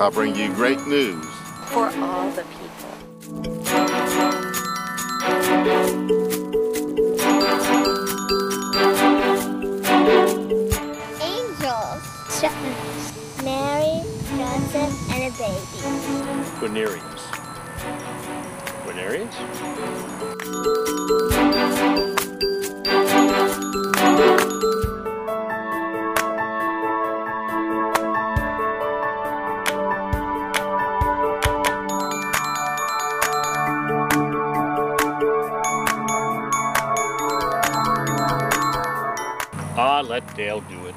I'll bring you great news. For all the people. Angels. Shepherds. Mary, Joseph, and a baby. Quinarians. Quinarians? Ah, let Dale do it.